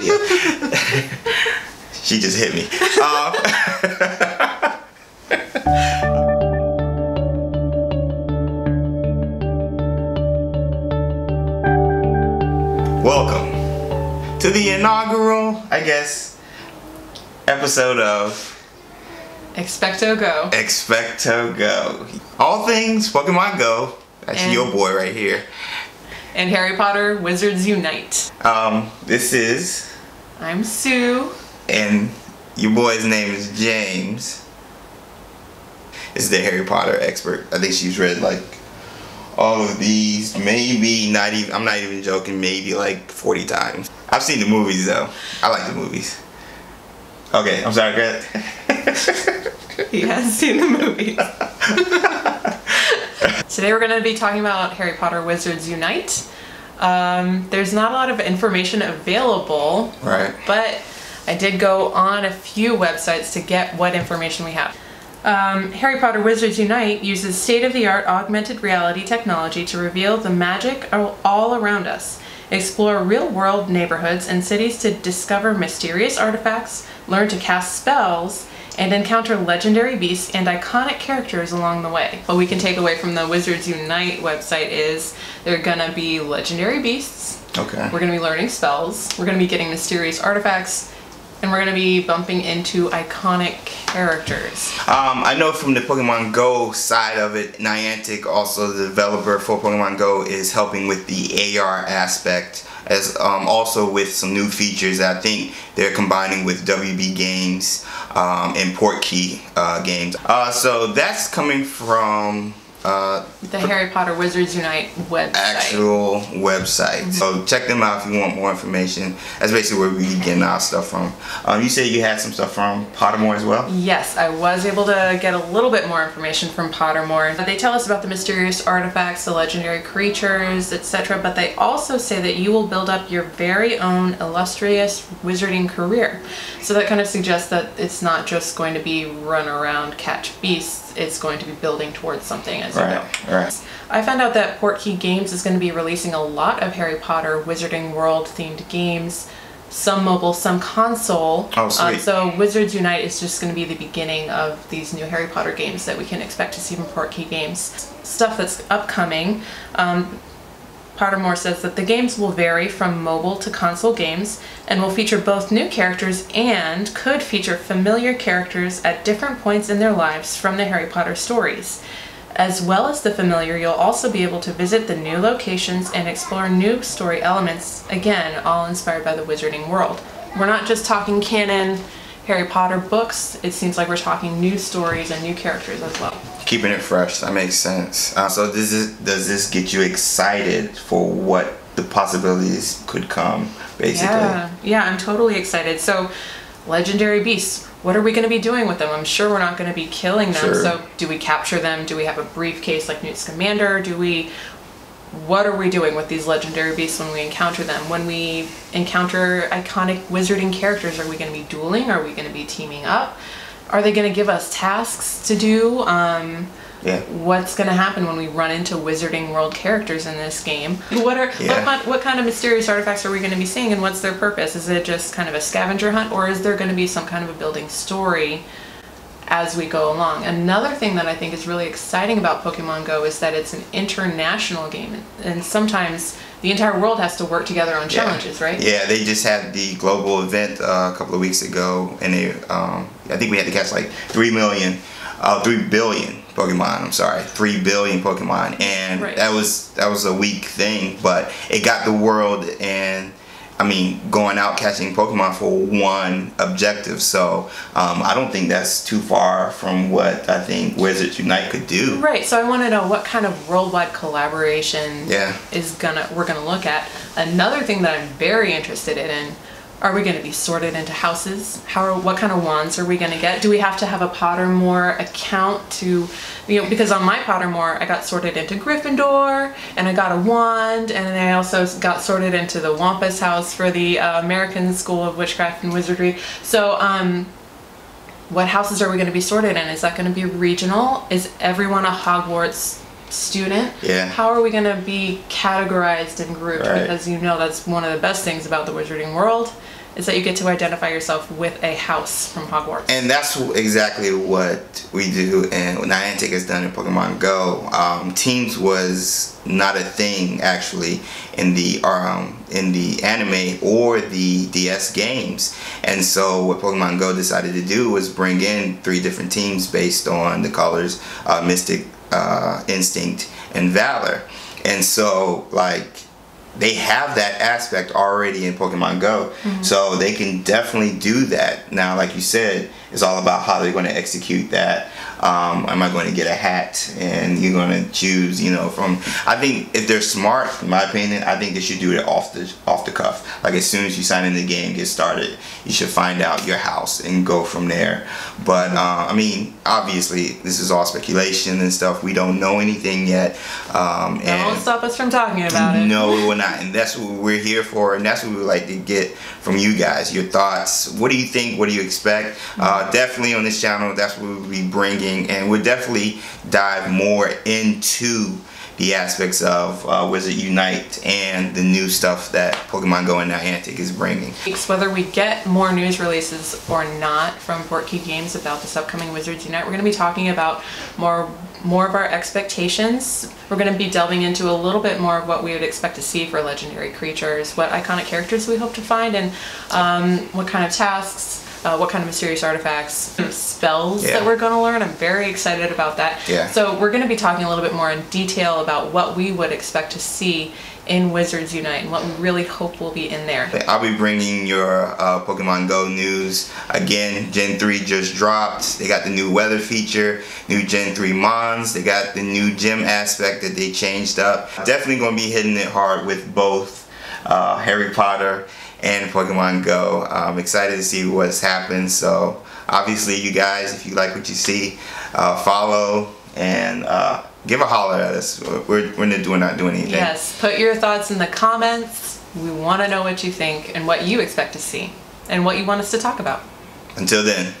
She just hit me. Um, welcome to the inaugural, I guess, episode of XpectoGO. Expecto Go. All things Pokemon Go. That's And- your boy right here. And Harry Potter Wizards Unite. Um, this is, I'm Sue. and your boy's name is James. This is the Harry Potter expert. I think she's read like all of these, maybe not even, I'm not even joking, maybe like 40 times. I've seen the movies though. I like the movies. Okay, I'm sorry, Greg. He has seen the movies. Today we're going to be talking about Harry Potter Wizards Unite. Um, there's not a lot of information available, Right. but I did go on a few websites to get what information we have. Um, Harry Potter Wizards Unite uses state of the art augmented reality technology to reveal the magic all all around us, explore real world neighborhoods and cities to discover mysterious artifacts, learn to cast spells, and encounter legendary beasts and iconic characters along the way. What we can take away from the Wizards Unite website is there are gonna be legendary beasts, Okay. we're going to be learning spells. We're going to be getting mysterious artifacts. And we're going to be bumping into iconic characters. Um, I know from the Pokemon Go side of it, Niantic, also the developer for Pokemon Go, is helping with the AR aspect, as um, also with some new features I think they're combining with WB Games um, and Portkey uh, games. Uh, so that's coming from uh, The Harry Potter Wizards Unite website. actual website. Mm-hmm. So check them out if you want more information. That's basically where we getting our stuff from. Um, you said you had some stuff from Pottermore as well. Yes, I was able to get a little bit more information from Pottermore. They tell us about the mysterious artifacts, the legendary creatures, etc., but they also say that you will build up your very own illustrious wizarding career. So that kind of suggests that it's not just going to be run around, catch beasts, it's going to be building towards something as you Right, right. I found out that Portkey Games is going to be releasing a lot of Harry Potter Wizarding World themed games, some mobile, some console. Oh, Um, sweet. so Wizards Unite is just going to be the beginning of these new Harry Potter games that we can expect to see from Portkey Games. Stuff that's upcoming. Um, Pottermore says that the games will vary from mobile to console games and will feature both new characters and could feature familiar characters at different points in their lives from the Harry Potter stories. As well as the familiar, you'll also be able to visit the new locations and explore new story elements, again, all inspired by the Wizarding world. We're not just talking canon Harry Potter books, it seems like we're talking new stories and new characters as well. keeping it fresh that makes sense uh, so does this does this get you excited for what the possibilities could come basically Yeah, yeah, I'm totally excited. So, legendary beasts. What are we going to be doing with them? I'm sure we're not going to be killing them. Sure. So, do we capture them? Do we have a briefcase like Newt Scamander? Do we? What are we doing with these legendary beasts when we encounter them? When we encounter iconic wizarding characters, are we going to be dueling? Are we going to be teaming up? Are they going to give us tasks to do? Um, yeah. what's going to happen when we run into wizarding world characters in this game? What are Yeah. what, kind, what kind of mysterious artifacts are we going to be seeing and what's their purpose? Is it just kind of a scavenger hunt or is there going to be some kind of a building story as we go along? Another thing that i think is really exciting about pokemon go is that it's an international game and sometimes the entire world has to work together on challenges right? Yeah they just had the global event uh, a couple of weeks ago and they um, i think we had to catch like 3 million uh, 3 billion pokemon i'm sorry 3 billion pokemon and Right. that was that was a weak thing but it got the world and I mean, going out catching Pokemon for one objective. So um, I don't think that's too far from what I think Wizards Unite could do. Right. So I want to know what kind of worldwide collaboration Yeah. is gonna we're gonna look at. Another thing that I'm very interested in: Are we going to be sorted into houses? How are what kind of wands are we going to get? Do we have to have a Pottermore account to, you know, because on my Pottermore I got sorted into Gryffindor and I got a wand and then I also got sorted into the Wampus house for the uh, American School of Witchcraft and Wizardry. So um what houses are we going to be sorted in? Is that going to be regional? Is everyone a Hogwarts student? Yeah. How are we going to be categorized and grouped? Right. Because you know that's one of the best things about the Wizarding world is that you get to identify yourself with a house from Hogwarts. And that's exactly what we do, and Niantic has done in Pokemon Go. Um, teams was not a thing actually in the um, in the anime or the DS games, and so what Pokemon Go decided to do was bring in three different teams based on the colors uh, Mystic, uh, Instinct, and Valor, and so like they have that aspect already in Pokemon Go. Mm-hmm. So they can definitely do that. Now, like you said, it's all about how they're going to execute that. Um, am I going to get a hat? And you're going to choose, you know, from. I think if they're smart, in my opinion, I think they should do it off the off the cuff. Like as soon as you sign in the game, get started, you should find out your house and go from there. But uh, I mean, obviously, this is all speculation and stuff. We don't know anything yet. Um, and that won't stop us from talking about it. No, we will not, and that's what we're here for, and that's what we would like to get from you guys. Your thoughts. What do you think? What do you expect? Uh, definitely on this channel, that's what we'll be bringing, and we'll definitely dive more into the aspects of uh, Wizard Unite and the new stuff that Pokemon Go and Niantic is bringing. Whether we get more news releases or not from Portkey Games about this upcoming Wizards Unite, we're going to be talking about more more of our expectations. We're going to be delving into a little bit more of what we would expect to see for legendary creatures, what iconic characters we hope to find, and um, what kind of tasks uh, what kind of mysterious artifacts, spells yeah. that we're going to learn. I'm very excited about that. Yeah. So we're going to be talking a little bit more in detail about what we would expect to see in Wizards Unite and what we really hope will be in there. I'll be bringing your uh, Pokemon Go news. Again, Gen 3 just dropped. They got the new weather feature, new Gen 3 Mons. They got the new gym aspect that they changed up. Definitely going to be hitting it hard with both uh, Harry Potter and Pokemon Go. I'm excited to see what's happened. So obviously, you guys, if you like what you see, uh, follow and uh, give a holler at us. We're, we're not doing, not doing anything. Yes, put your thoughts in the comments. We want to know what you think and what you expect to see and what you want us to talk about. Until then.